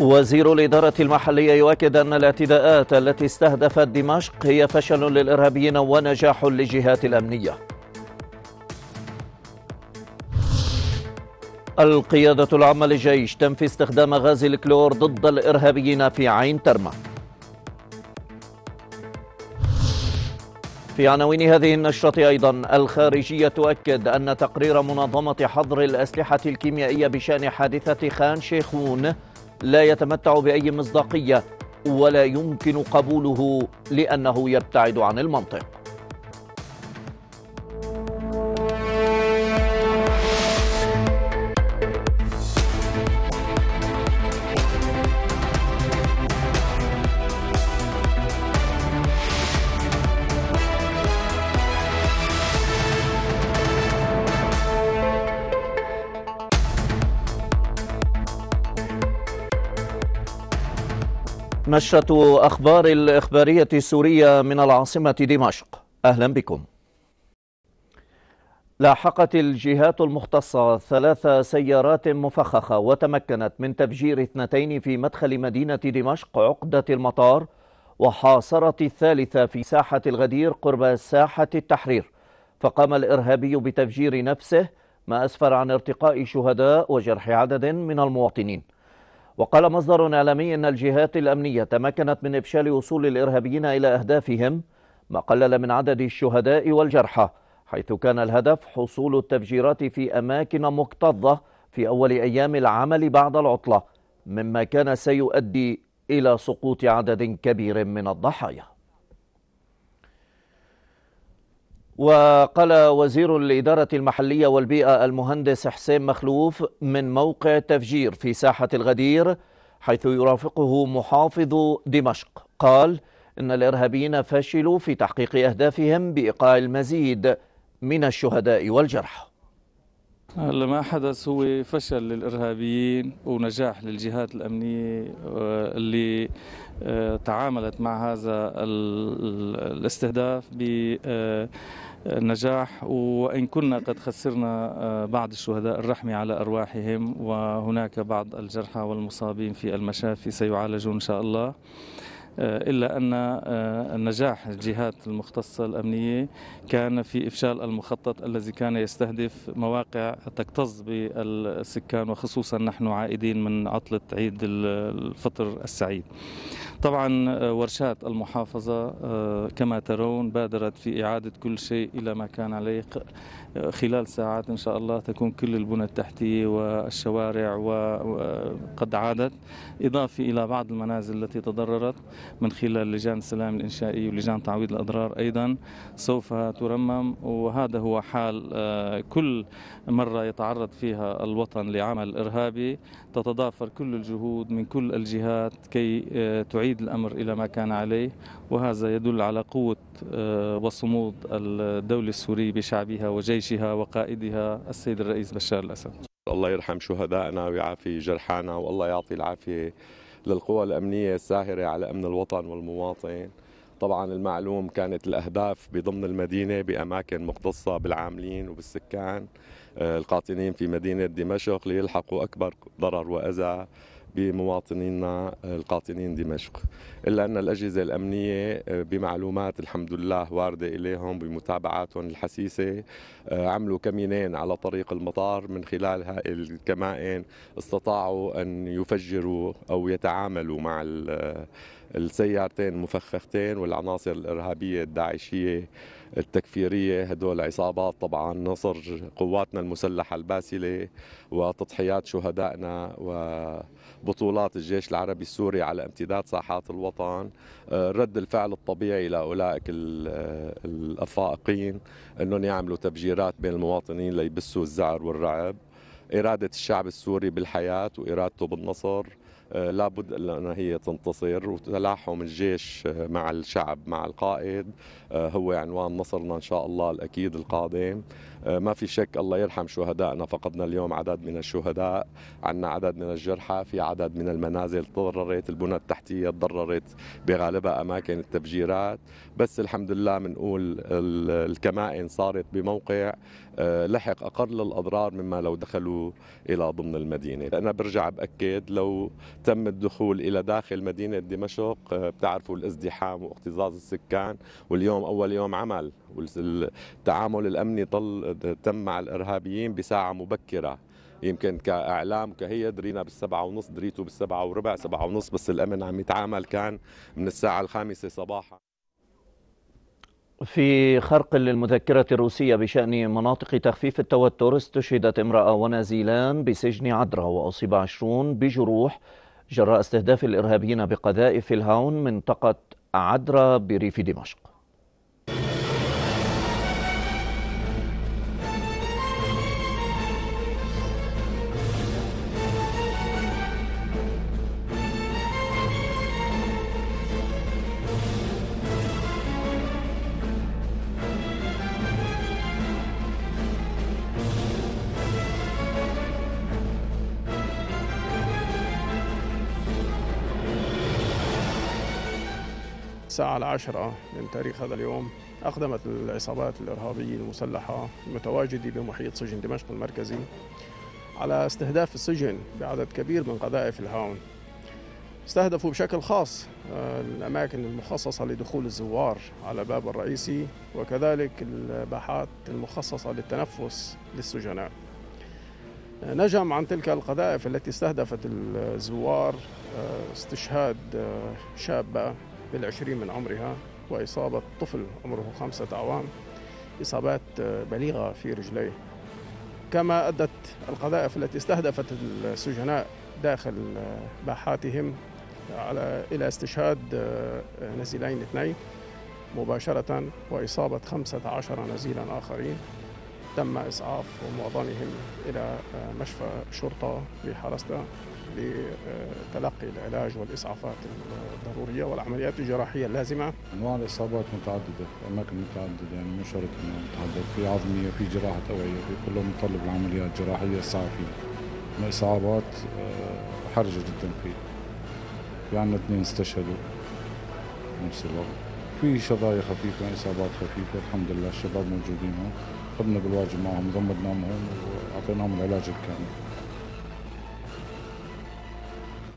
وزير الإدارة المحلية يؤكد أن الاعتداءات التي استهدفت دمشق هي فشل للإرهابيين ونجاح للجهات الأمنية. القيادة العامة للجيش تنفي استخدام غاز الكلور ضد الإرهابيين في عين ترمى في عناوين هذه النشرة أيضا الخارجية تؤكد أن تقرير منظمة حظر الأسلحة الكيميائية بشأن حادثة خان شيخون لا يتمتع بأي مصداقية ولا يمكن قبوله لأنه يبتعد عن المنطق. نشرة أخبار الإخبارية السورية من العاصمة دمشق. أهلا بكم. لاحقت الجهات المختصة ثلاث سيارات مفخخة وتمكنت من تفجير اثنتين في مدخل مدينة دمشق عقدة المطار وحاصرت الثالثة في ساحة الغدير قرب ساحة التحرير. فقام الإرهابي بتفجير نفسه ما أسفر عن ارتقاء شهداء وجرح عدد من المواطنين. وقال مصدر إعلامي أن الجهات الأمنية تمكنت من إفشال وصول الإرهابيين إلى أهدافهم ما قلل من عدد الشهداء والجرحى حيث كان الهدف حصول التفجيرات في أماكن مكتظة في أول أيام العمل بعد العطلة مما كان سيؤدي إلى سقوط عدد كبير من الضحايا. وقال وزير الإدارة المحلية والبيئة المهندس حسين مخلوف من موقع التفجير في ساحة الغدير حيث يرافقه محافظ دمشق. قال إن الإرهابيين فشلوا في تحقيق أهدافهم بإيقاع المزيد من الشهداء والجرحى هلا ما حدث هو فشل للإرهابيين ونجاح للجهات الأمنية آه، اللي آه، تعاملت مع هذا الاستهداف بنجاح وإن كنا قد خسرنا آه، بعض الشهداء الرحمه على أرواحهم وهناك بعض الجرحى والمصابين في المشافي سيعالجون إن شاء الله. إلا أن آه، نجاح الجهات المختصة الأمنية كان في إفشال المخطط الذي كان يستهدف مواقع تكتظ بالسكان وخصوصا نحن عائدين من عطلة عيد الفطر السعيد. طبعا آه، ورشات المحافظة كما ترون بادرت في إعادة كل شيء إلى ما كان عليه خلال ساعات إن شاء الله تكون كل البنى التحتية والشوارع وقد عادت. إضافة إلى بعض المنازل التي تضررت. من خلال لجان السلام الإنشائي ولجان تعويض الأضرار أيضا سوف ترمم وهذا هو حال آه، كل مرة يتعرض فيها الوطن لعمل إرهابي تتضافر كل الجهود من كل الجهات كي آه، تعيد الأمر إلى ما كان عليه وهذا يدل على قوة آه، وصمود الدولة السورية بشعبها وجيشها وقائدها السيد الرئيس بشار الأسد. الله يرحم شهدائنا ويعافي جرحانا والله يعطي العافية للقوى الأمنية الساهرة على أمن الوطن والمواطن. طبعا المعلوم كانت الأهداف بضمن المدينة بأماكن مختصة بالعاملين وبالسكان آه، القاطنين في مدينة دمشق ليلحقوا أكبر ضرر وأذى. بمواطنينا القاطنين دمشق. إلا أن الأجهزة الأمنية آه، بمعلومات الحمد لله واردة إليهم بمتابعاتهم الحسيسة آه، عملوا كمينين على طريق المطار من خلال هاي الكمائن استطاعوا أن يفجروا أو يتعاملوا مع السيارتين المفخختين والعناصر الإرهابية الداعشية التكفيرية هدول عصابات طبعا نصر قواتنا المسلحة الباسلة وتضحيات شهدائنا وبطولات الجيش العربي السوري على امتداد ساحات الوطن. آه، رد الفعل الطبيعي لأولئك الفائقين أنهم يعملوا تفجيرات بين المواطنين ليبثوا الزعر والرعب. إرادة الشعب السوري بالحياة وإرادته بالنصر. لابد أن هي تنتصر وتلاحم الجيش آه، مع الشعب مع القائد آه، هو عنوان نصرنا إن شاء الله الأكيد القادم. ما في شك الله يرحم شهدائنا فقدنا اليوم عدد من الشهداء عندنا عدد من الجرحى في عدد من المنازل تضررت البنى التحتية تضررت بغالبها أماكن التفجيرات. بس الحمد لله بنقول الكمائن صارت بموقع لحق أقل الأضرار مما لو دخلوا إلى ضمن المدينة. أنا برجع بأكد لو تم الدخول إلى داخل مدينة دمشق بتعرفوا الازدحام واكتظاظ السكان واليوم أول يوم عمل والتعامل الأمني طل تم مع الإرهابيين بساعة مبكرة. يمكن كإعلام كهي درينا بالسبعة ونص دريتوا بالسبعة وربع سبعة ونص بس الأمن عم يتعامل كان من الساعة الخامسة صباحا. في خرق للمذكرة الروسية بشأن مناطق تخفيف التوتر استشهدت امرأة ونازيلان بسجن عدرا وأصيب عشرون بجروح. جراء استهداف الإرهابيين بقذائف الهاون منطقة عدرا بريف دمشق. الساعة العاشرة من تاريخ هذا اليوم أقدمت العصابات الإرهابية المسلحة المتواجدة بمحيط سجن دمشق المركزي على استهداف السجن بعدد كبير من قذائف الهاون. استهدفوا بشكل خاص آه، الأماكن المخصصة لدخول الزوار على باب الرئيسي وكذلك الباحات المخصصة للتنفس للسجناء. آه، نجم عن تلك القذائف التي استهدفت الزوار آه، استشهاد شابة بالعشرين من عمرها وإصابة طفل عمره خمسة أعوام إصابات بليغة في رجليه. كما أدت القذائف التي استهدفت السجناء داخل باحاتهم على إلى استشهاد نزيلين اثنين مباشرة وإصابة خمسة عشر نزيلا آخرين. تم إسعاف معظمهم إلى مشفى شرطة بحرستا لتلقي العلاج والإسعافات الضرورية والعمليات الجراحية اللازمة. أنواع الإصابات متعددة أماكن متعددة يعني مو شرط أنها متعددة في عظمية في جراحة أوعية في كله متطلب العمليات الجراحية إسعافية إصابات آه، حرجة جدا فيه. في عندنا اثنين استشهدوا. نفس الوقت في شظايا خفيفة إصابات خفيفة الحمد لله الشباب موجودين هون. قمنا بالواجب معهم ضمدناهم هون وأعطيناهم العلاج الكامل.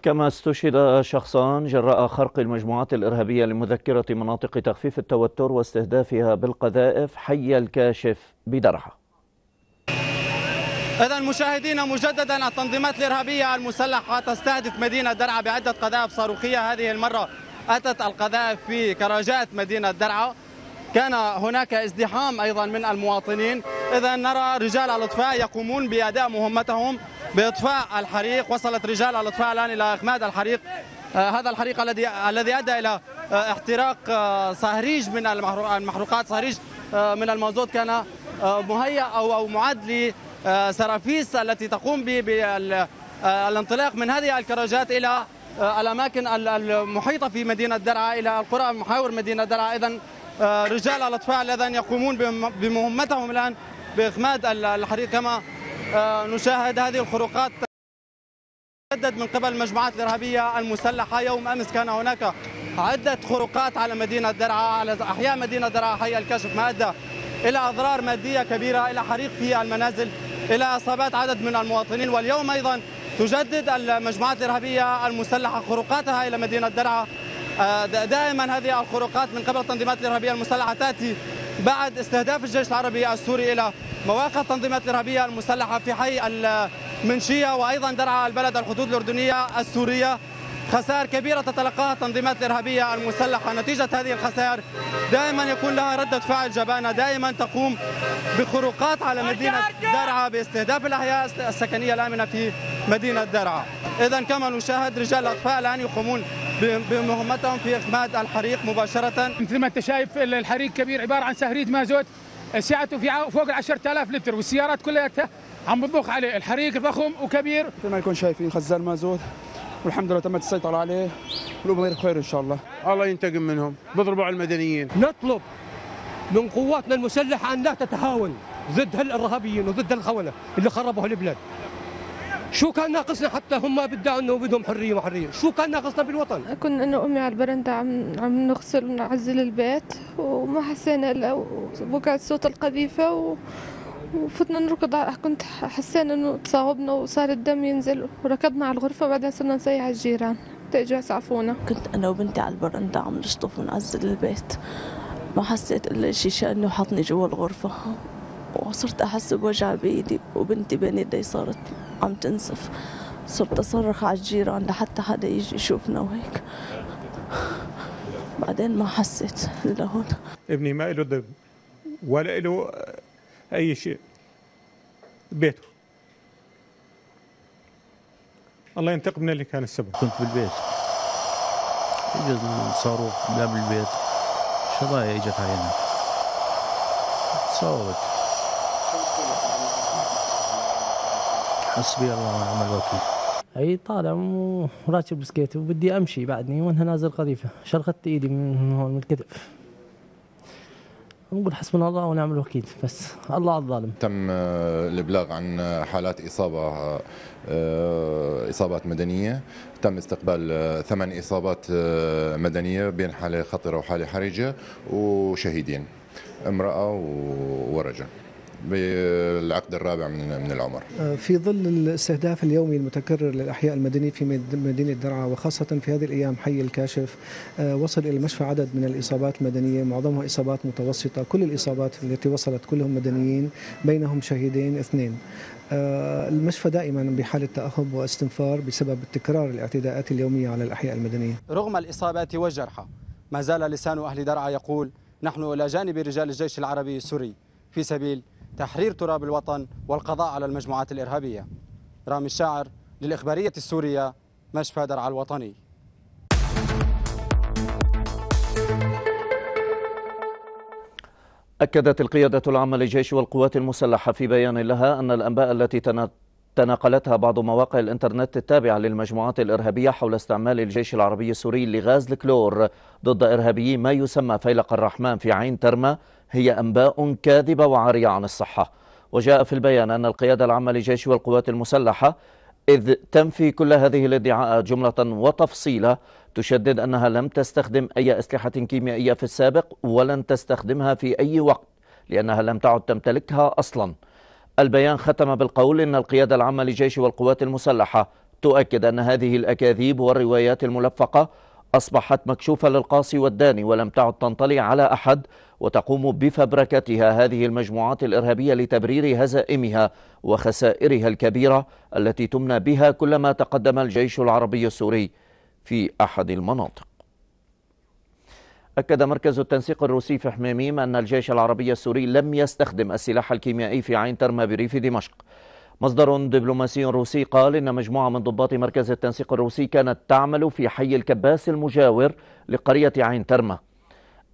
كما استشهد شخصان جراء خرق المجموعات الإرهابية لمذكرة مناطق تخفيف التوتر واستهدافها بالقذائف حي الكاشف بدرعا. إذا مشاهدينا مجددا التنظيمات الإرهابية المسلحة تستهدف مدينة درعا بعدة قذائف صاروخية. هذه المرة أتت القذائف في كراجات مدينة درعا. كان هناك ازدحام أيضا من المواطنين. إذا نرى رجال الإطفاء يقومون بأداء مهمتهم. بإطفاء الحريق وصلت رجال الاطفاء الآن إلى اخماد الحريق. آه هذا الحريق الذي الذي أدى إلى آه احتراق آه صهريج من المحروقات. صهريج من المازوت كان مهيأ أو أو معد لسرافيس التي تقوم بالانطلاق من هذه الكراجات إلى الأماكن المحيطة في مدينة درعا إلى القرى محاور مدينة درعا. اذا رجال الأطفاء الذين يقومون بمهمتهم الآن باخماد الحريق كما نشاهد هذه الخروقات تجدد من قبل المجموعات الإرهابية المسلحة. يوم أمس كان هناك عدة خروقات على مدينة درعا على أحياء مدينة درعا حي الكشف ما أدى إلى أضرار مادية كبيرة إلى حريق في المنازل إلى إصابات عدد من المواطنين. واليوم أيضا تجدد المجموعات الإرهابية المسلحة خروقاتها إلى مدينة درعا. آه، دائما هذه الخروقات من قبل التنظيمات الإرهابية المسلحة تأتي بعد استهداف الجيش العربي السوري إلى مواقع التنظيمات الإرهابية المسلحة في حي المنشية وأيضا درعا البلد الحدود الأردنية السورية خسائر كبيرة تتلقاها التنظيمات الإرهابية المسلحة. نتيجة هذه الخسائر دائما يكون لها ردة فعل جبانة دائما تقوم بخروقات على مدينة درعا باستهداف الأحياء السكنية الآمنة في مدينة درعا. إذا كما نشاهد رجال الأطفاء الآن يقومون بمهمتهم في إخماد الحريق مباشرة. مثل ما أنت شايف الحريق كبير عبارة عن سهريد مازوت. سعته في فوق ال 10000 لتر والسيارات كلها عم بتضخ عليه. الحريق ضخم وكبير. مثل ما يكون شايفين خزان مازوت. والحمد لله تمت السيطرة عليه. والأمور بخير إن شاء الله. الله ينتقم منهم بيضربوا على المدنيين. نطلب من قواتنا المسلحة أن لا تتهاون ضد الإرهابيين وضد الخونة اللي خربوا البلاد. شو كان ناقصنا حتى هم بدعوا إنه بدهم حرية وحرية؟ شو كان ناقصنا بالوطن؟ كنا أنا وأمي على البرندة عم عم نغسل ونعزل البيت وما حسينا إلا وقعت صوت القذيفة و... وفتنا نركض كنت حسينا إنه تصاوبنا وصار الدم ينزل وركضنا على الغرفة بعدين صرنا نسيح الجيران. تيجوا يسعفونا كنت أنا وبنتي على البرندة عم نشطف ونعزل البيت. ما حسيت إلا شيء شانه حطني جوا الغرفة. وصرت أحس بوجع بإيدي وبنتي بين يدي صارت عم تنسف صرت أصرخ على الجيران لحتى حدا يجي يشوفنا وهيك. بعدين ما حسيت الا هون ابني ما له ذنب ولا له أي شيء. بيته. الله ينتقم من اللي كان السبب. كنت بالبيت. اجى الصاروخ باب البيت. شظايا إجت علينا تصوت حسبي الله ونعم الوكيل. أي طالع وراكب بسكيت وبدي أمشي بعدني وانها نازل قذيفه شرخت إيدي من هون من الكتف. نقول حسبنا الله ونعم الوكيل بس الله على الظالم. تم الإبلاغ عن حالات إصابة إصابات مدنية. تم استقبال ثمان إصابات مدنية بين حاله خطره وحاله حرجة وشهيدين امرأة ورجل. بالعقد الرابع من من العمر. في ظل الاستهداف اليومي المتكرر للأحياء المدنيه في مدينة درعا وخاصة في هذه الأيام حي الكاشف وصل إلى المشفى عدد من الإصابات المدنيه معظمها إصابات متوسطة، كل الإصابات التي وصلت كلهم مدنيين بينهم شهيدين اثنين. المشفى دائما بحالة تأهب واستنفار بسبب تكرار الاعتداءات اليومية على الأحياء المدنية. رغم الإصابات والجرحى ما زال لسان أهل درعا يقول نحن إلى جانب رجال الجيش العربي السوري في سبيل تحرير تراب الوطن والقضاء على المجموعات الإرهابية. رامي الشاعر للإخبارية السورية مشفى درعا الوطني. أكدت القيادة العامة للجيش والقوات المسلحة في بيان لها أن الأنباء التي تناقلتها بعض مواقع الإنترنت التابعة للمجموعات الإرهابية حول استعمال الجيش العربي السوري لغاز الكلور ضد إرهابيي ما يسمى فيلق الرحمن في عين ترمى هي أنباء كاذبة وعارية عن الصحة. وجاء في البيان أن القيادة العامة للجيش والقوات المسلحة إذ تنفي كل هذه الادعاءات جملة وتفصيلا تشدد أنها لم تستخدم أي أسلحة كيميائية في السابق ولن تستخدمها في أي وقت لأنها لم تعد تمتلكها أصلا. البيان ختم بالقول أن القيادة العامة للجيش والقوات المسلحة تؤكد أن هذه الأكاذيب والروايات الملفقة أصبحت مكشوفة للقاصي والداني ولم تعد تنطلي على أحد وتقوم بفبركتها هذه المجموعات الإرهابية لتبرير هزائمها وخسائرها الكبيرة التي تمنى بها كلما تقدم الجيش العربي السوري في أحد المناطق. أكد مركز التنسيق الروسي في حميميم أن الجيش العربي السوري لم يستخدم السلاح الكيميائي في عين ترمى بريف دمشق. مصدر دبلوماسي روسي قال إن مجموعة من ضباط مركز التنسيق الروسي كانت تعمل في حي الكباس المجاور لقرية عين ترمى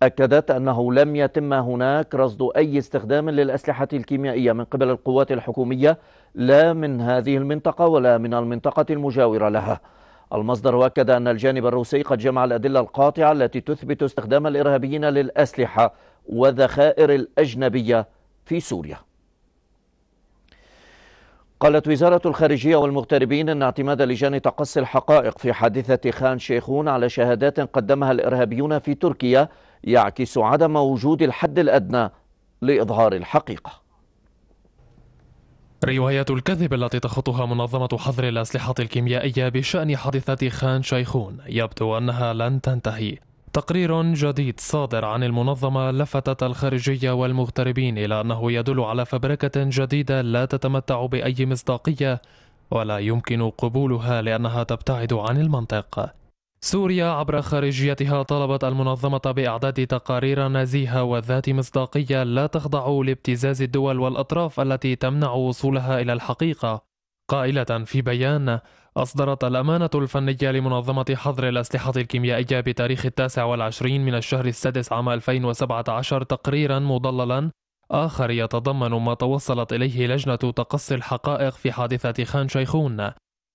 أكدت أنه لم يتم هناك رصد أي استخدام للأسلحة الكيميائية من قبل القوات الحكومية لا من هذه المنطقة ولا من المنطقة المجاورة لها. المصدر أكد أن الجانب الروسي قد جمع الأدلة القاطعة التي تثبت استخدام الإرهابيين للأسلحة وذخائر الأجنبية في سوريا. قالت وزارة الخارجية والمغتربين أن اعتماد لجان تقصي الحقائق في حادثة خان شيخون على شهادات قدمها الإرهابيون في تركيا يعكس عدم وجود الحد الأدنى لإظهار الحقيقة. رواية الكذب التي تخطها منظمة حظر الأسلحة الكيميائية بشأن حادثة خان شيخون يبدو أنها لن تنتهي. تقرير جديد صادر عن المنظمة لفتت الخارجية والمغتربين إلى أنه يدل على فبركة جديدة لا تتمتع بأي مصداقية ولا يمكن قبولها لأنها تبتعد عن المنطق. سوريا عبر خارجيتها طلبت المنظمة بإعداد تقارير نزيهة وذات مصداقية لا تخضع لابتزاز الدول والأطراف التي تمنع وصولها إلى الحقيقة. قائلة في بيان أصدرت الأمانة الفنية لمنظمة حظر الأسلحة الكيميائية بتاريخ التاسع والعشرين من الشهر السادس عام 2017 تقريرا مضللا. آخر يتضمن ما توصلت إليه لجنة تقصي الحقائق في حادثة خان شيخون.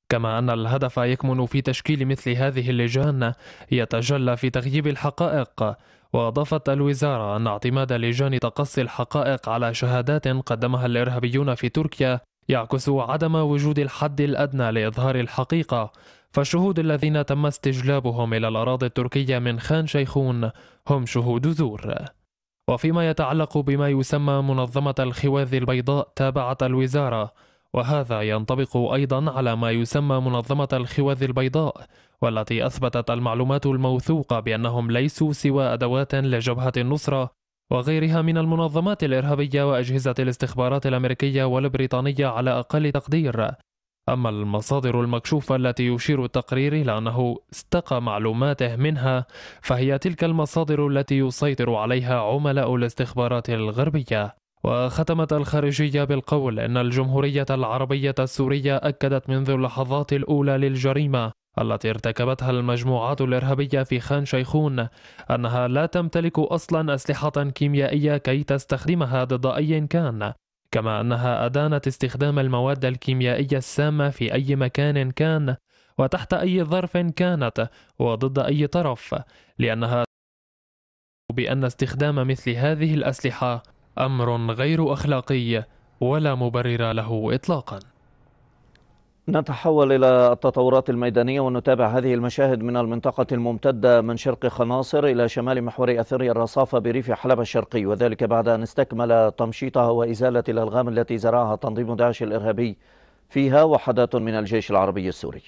كما أن الهدف يكمن في تشكيل مثل هذه اللجان يتجلى في تغييب الحقائق. وأضافت الوزارة أن اعتماد لجان تقصي الحقائق على شهادات قدمها الإرهابيون في تركيا يعكس عدم وجود الحد الأدنى لإظهار الحقيقة. فالشهود الذين تم استجلابهم إلى الأراضي التركية من خان شيخون هم شهود زور. وفيما يتعلق بما يسمى منظمة الخواذ البيضاء تابعة الوزارة وهذا ينطبق أيضا على ما يسمى منظمة الخواذ البيضاء والتي أثبتت المعلومات الموثوقة بأنهم ليسوا سوى أدوات لجبهة النصرة وغيرها من المنظمات الإرهابية وأجهزة الاستخبارات الأمريكية والبريطانية على أقل تقدير. أما المصادر المكشوفة التي يشير التقرير إلى أنه استقى معلوماته منها فهي تلك المصادر التي يسيطر عليها عملاء الاستخبارات الغربية. وختمت الخارجية بالقول أن الجمهورية العربية السورية أكدت منذ اللحظات الأولى للجريمة التي ارتكبتها المجموعات الإرهابية في خان شيخون أنها لا تمتلك أصلا أسلحة كيميائية كي تستخدمها ضد أي كان كما أنها أدانت استخدام المواد الكيميائية السامة في أي مكان كان وتحت أي ظرف كانت وضد أي طرف لأنها بأن استخدام مثل هذه الأسلحة أمر غير أخلاقي ولا مبرر له إطلاقا. نتحول إلى التطورات الميدانية ونتابع هذه المشاهد من المنطقة الممتدة من شرق خناصر إلى شمال محور أثري الرصافة بريف حلب الشرقي وذلك بعد أن استكمل تمشيطها وإزالة الألغام التي زرعها تنظيم داعش الإرهابي فيها وحدات من الجيش العربي السوري.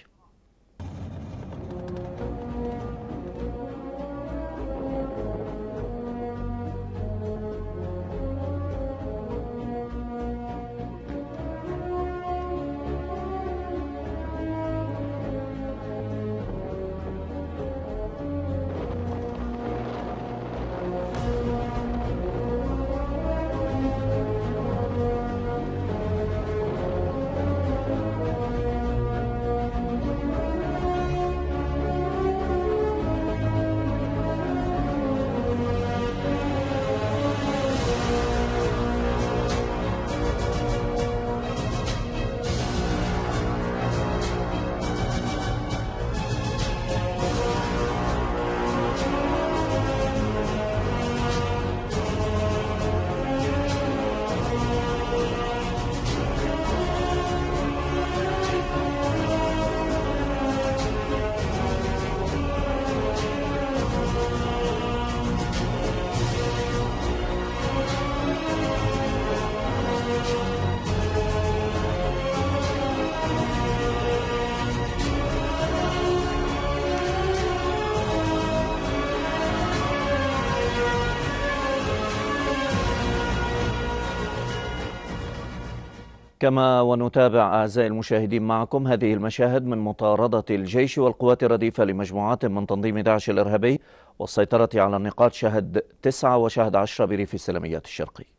كما ونتابع أعزائي المشاهدين معكم هذه المشاهد من مطاردة الجيش والقوات الرديفة لمجموعات من تنظيم داعش الإرهابي والسيطرة على النقاط شهد تسعة وشهد عشرة بريف السلميات الشرقي.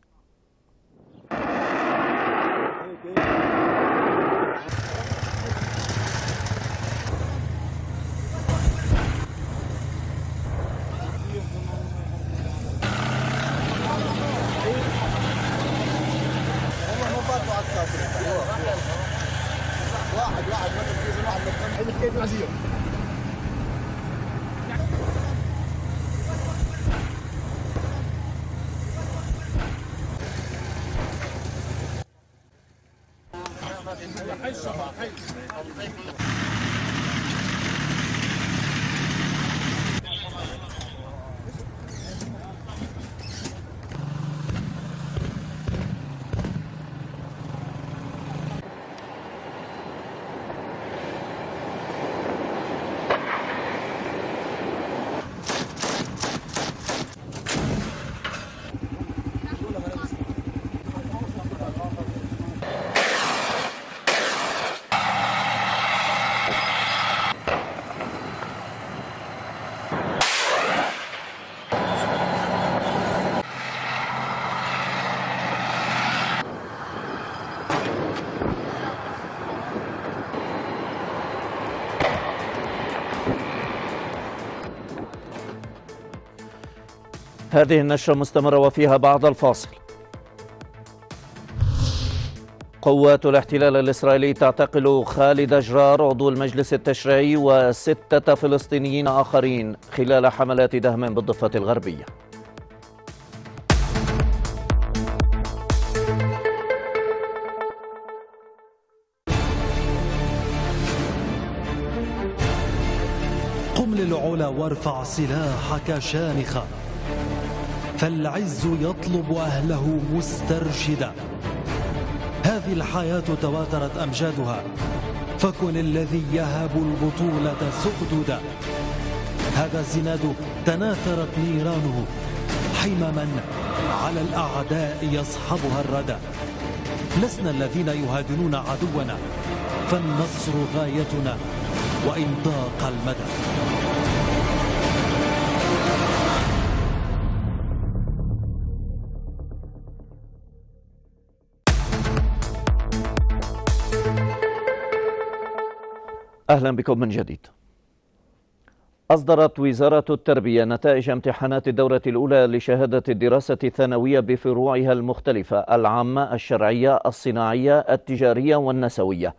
العزيز. حي الصباح هذه النشرة مستمرة وفيها بعد الفاصل. قوات الاحتلال الإسرائيلي تعتقل خالد جرار عضو المجلس التشريعي وستة فلسطينيين آخرين خلال حملات دهم بالضفة الغربية. قم للعلا وارفع سلاحك شامخا فالعز يطلب أهله مسترشدا. هذه الحياة تواترت أمجادها. فكن الذي يهب البطولة سؤددا هذا الزناد تناثرت نيرانه. حمما على الأعداء يصحبها الردى. لسنا الذين يهادنون عدونا. فالنصر غايتنا وإن ضاق المدى. أهلا بكم من جديد. أصدرت وزارة التربية نتائج امتحانات الدورة الأولى لشهادة الدراسة الثانوية بفروعها المختلفة العامة الشرعية الصناعية التجارية والنسوية.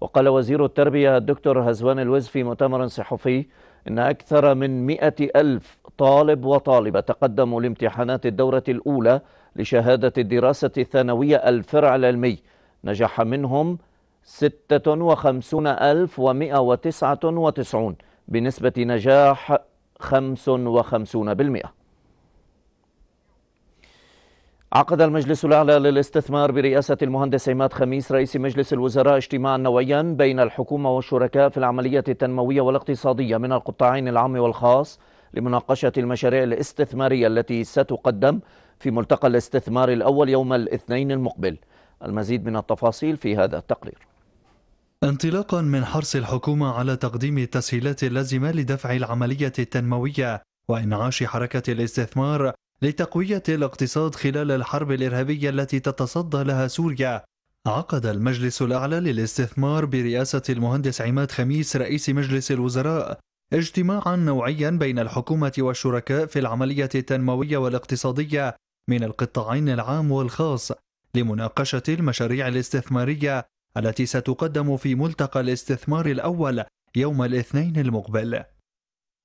وقال وزير التربية الدكتور هزوان الوز في مؤتمر صحفي إن أكثر من مئة ألف طالب وطالبة تقدموا لامتحانات الدورة الأولى لشهادة الدراسة الثانوية الفرع العلمي. نجح منهم ستة وخمسون ألف ومئة وتسعة وتسعون. بنسبة نجاح خمس وخمسون بالمئة. عقد المجلس الأعلى للاستثمار برئاسة المهندس عماد خميس رئيس مجلس الوزراء اجتماعا نوعيا بين الحكومة والشركاء في العملية التنموية والاقتصادية من القطاعين العام والخاص لمناقشة المشاريع الاستثمارية التي ستقدم في ملتقى الاستثمار الأول يوم الاثنين المقبل. المزيد من التفاصيل في هذا التقرير. انطلاقا من حرص الحكومة على تقديم التسهيلات اللازمة لدفع العملية التنموية وإنعاش حركة الاستثمار لتقوية الاقتصاد خلال الحرب الإرهابية التي تتصدى لها سوريا. عقد المجلس الأعلى للاستثمار برئاسة المهندس عماد خميس رئيس مجلس الوزراء اجتماعا نوعيا بين الحكومة والشركاء في العملية التنموية والاقتصادية من القطاعين العام والخاص لمناقشة المشاريع الاستثمارية التي ستقدم في ملتقى الاستثمار الأول يوم الاثنين المقبل.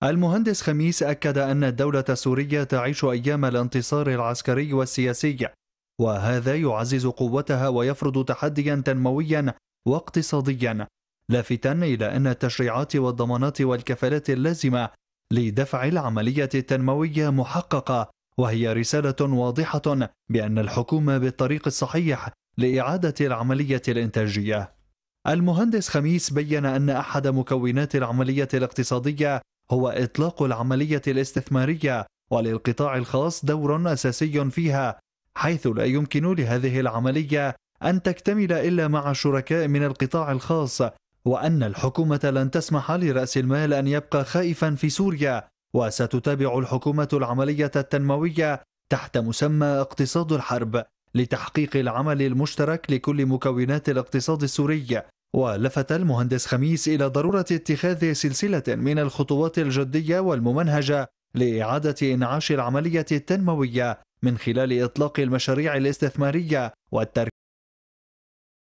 المهندس خميس أكد أن الدولة السورية تعيش أيام الانتصار العسكري والسياسي، وهذا يعزز قوتها ويفرض تحديا تنمويا واقتصاديا، لافتا إلى أن التشريعات والضمانات والكفالات اللازمة لدفع العملية التنموية محققة، وهي رسالة واضحة بأن الحكومة بالطريق الصحيح لإعادة العملية الإنتاجية. المهندس خميس بين أن أحد مكونات العملية الاقتصادية هو إطلاق العملية الاستثمارية وللقطاع الخاص دور أساسي فيها حيث لا يمكن لهذه العملية أن تكتمل إلا مع الشركاء من القطاع الخاص وأن الحكومة لن تسمح لرأس المال أن يبقى خائفا في سوريا وستتابع الحكومة العملية التنموية تحت مسمى اقتصاد الحرب لتحقيق العمل المشترك لكل مكونات الاقتصاد السوري. ولفت المهندس خميس إلى ضرورة اتخاذ سلسلة من الخطوات الجدية والممنهجة لإعادة إنعاش العملية التنموية من خلال إطلاق المشاريع الاستثمارية والتركيز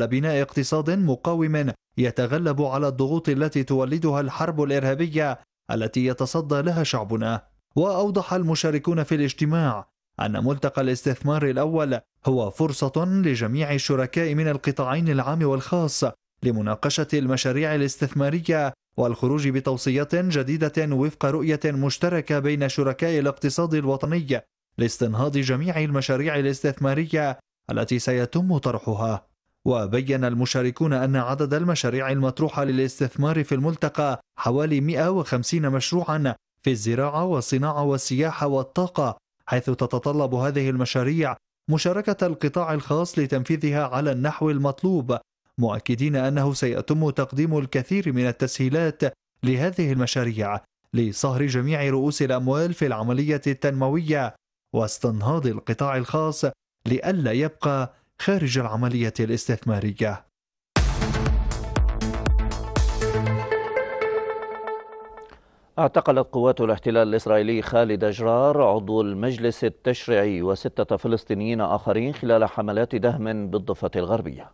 على بناء اقتصاد مقاوم يتغلب على الضغوط التي تولدها الحرب الإرهابية التي يتصدى لها شعبنا. وأوضح المشاركون في الاجتماع أن ملتقى الاستثمار الأول هو فرصة لجميع الشركاء من القطاعين العام والخاص لمناقشة المشاريع الاستثمارية والخروج بتوصيات جديدة وفق رؤية مشتركة بين شركاء الاقتصاد الوطني لاستنهاض جميع المشاريع الاستثمارية التي سيتم طرحها. وبين المشاركون أن عدد المشاريع المطروحة للاستثمار في الملتقى حوالي 150 مشروعا في الزراعة والصناعة والسياحة والطاقة حيث تتطلب هذه المشاريع مشاركة القطاع الخاص لتنفيذها على النحو المطلوب مؤكدين أنه سيتم تقديم الكثير من التسهيلات لهذه المشاريع لصهر جميع رؤوس الأموال في العملية التنموية واستنهاض القطاع الخاص لئلا يبقى خارج العملية الاستثمارية. اعتقلت قوات الاحتلال الإسرائيلي خالد أجرار عضو المجلس التشريعي وستة فلسطينيين آخرين خلال حملات دهم بالضفة الغربية.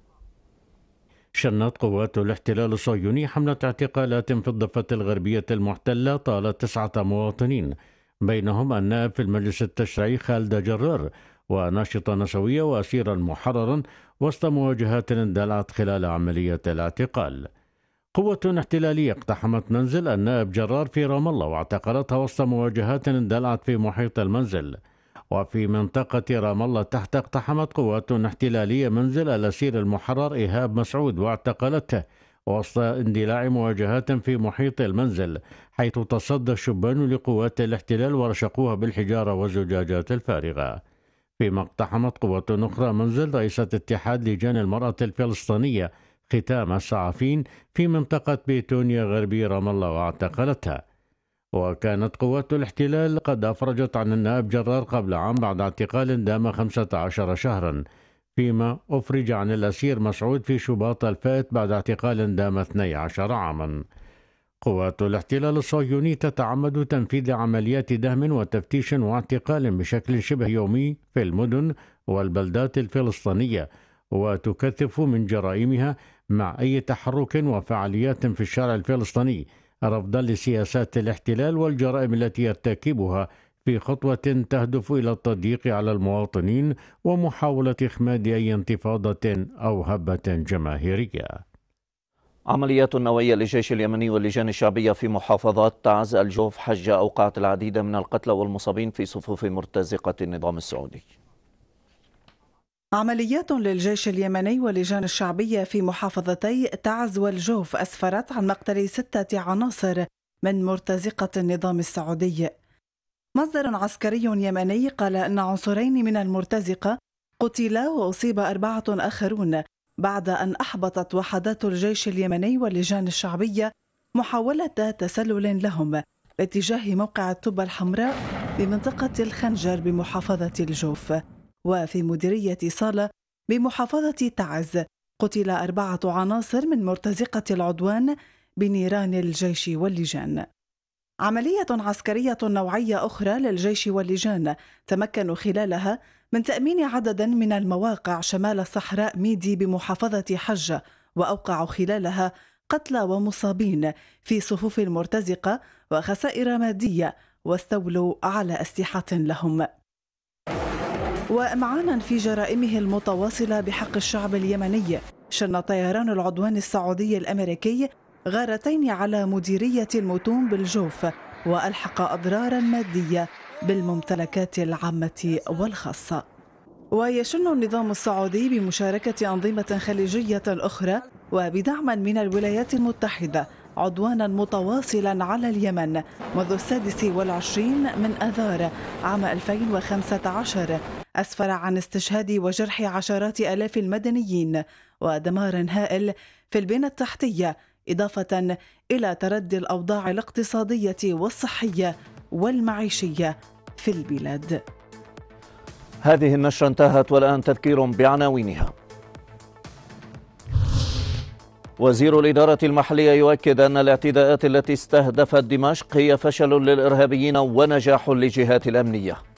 شنت قوات الاحتلال الصهيوني حملة اعتقالات في الضفة الغربية المحتلة طالت تسعة مواطنين بينهم النائب في المجلس التشريعي خالد جرار وناشطة نسوية وأسيرا محررا وسط مواجهات اندلعت خلال عملية الاعتقال. قوة احتلالية اقتحمت منزل النائب جرار في رام الله واعتقلتها وسط مواجهات اندلعت في محيط المنزل. وفي منطقة رام الله تحت اقتحمت قوات احتلالية منزل الأسير المحرر إيهاب مسعود واعتقلته وسط اندلاع مواجهات في محيط المنزل حيث تصدى الشبان لقوات الاحتلال ورشقوها بالحجارة والزجاجات الفارغة. فيما اقتحمت قوة أخرى منزل رئيسة اتحاد لجان المرأة الفلسطينية ختام الصحفيين في منطقة بيتونيا غربي رام الله واعتقلتها. وكانت قوات الاحتلال قد أفرجت عن النائب جرار قبل عام بعد اعتقال دام 15 شهرا فيما أفرج عن الأسير مسعود في شباط الفات بعد اعتقال دام 12 عاما. قوات الاحتلال الصهيوني تتعمد تنفيذ عمليات دهم وتفتيش واعتقال بشكل شبه يومي في المدن والبلدات الفلسطينية وتكثف من جرائمها مع أي تحرك وفعاليات في الشارع الفلسطيني رفضا لسياسات الاحتلال والجرائم التي يرتكبها في خطوة تهدف إلى التضييق على المواطنين ومحاولة إخماد أي انتفاضة أو هبة جماهيرية. عمليات نووية للجيش اليمني واللجان الشعبية في محافظات تعز الجوف حجة أوقعت العديد من القتلى والمصابين في صفوف مرتزقة النظام السعودي. عمليات للجيش اليمني واللجان الشعبية في محافظتي تعز والجوف أسفرت عن مقتل ستة عناصر من مرتزقة النظام السعودي. مصدر عسكري يمني قال أن عنصرين من المرتزقة قتلا وأصيب أربعة آخرون بعد أن أحبطت وحدات الجيش اليمني واللجان الشعبية محاولة تسلل لهم باتجاه موقع التبة الحمراء بمنطقة الخنجر بمحافظة الجوف. وفي مديرية صالة بمحافظة تعز قتل أربعة عناصر من مرتزقة العدوان بنيران الجيش واللجان. عملية عسكرية نوعية أخرى للجيش واللجان تمكنوا خلالها من تأمين عددا من المواقع شمال صحراء ميدي بمحافظة حجة وأوقعوا خلالها قتلى ومصابين في صفوف المرتزقة وخسائر مادية واستولوا على أسلحة لهم. وإمعانا في جرائمه المتواصلة بحق الشعب اليمني شن طيران العدوان السعودي الأمريكي غارتين على مديرية المتون بالجوف وألحق أضرارا مادية بالممتلكات العامة والخاصة. ويشن النظام السعودي بمشاركة أنظمة خليجية أخرى وبدعم من الولايات المتحدة عدوانا متواصلا على اليمن منذ السادس والعشرين من أذار عام 2015 أسفر عن استشهاد وجرح عشرات آلاف المدنيين ودمار هائل في البنى التحتية إضافة إلى تردي الأوضاع الاقتصادية والصحية والمعيشية في البلاد. هذه النشرة انتهت والآن تذكير بعناوينها. وزير الإدارة المحلية يؤكد أن الاعتداءات التي استهدفت دمشق هي فشل للإرهابيين ونجاح للجهات الأمنية.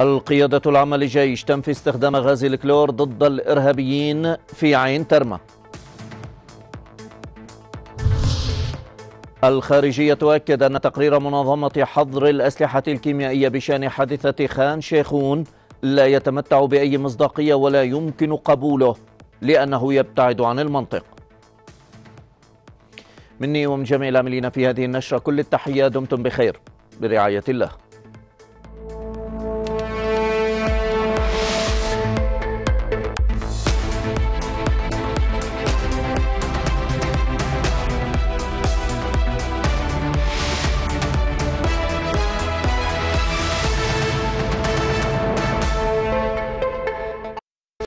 القيادة العامة للجيش تنفي استخدام غاز الكلور ضد الإرهابيين في عين ترمى الخارجية تؤكد أن تقرير منظمة حظر الأسلحة الكيميائية بشأن حادثة خان شيخون لا يتمتع بأي مصداقية ولا يمكن قبوله لأنه يبتعد عن المنطق. مني ومن جميع العاملين في هذه النشرة كل التحية دمتم بخير. برعاية الله.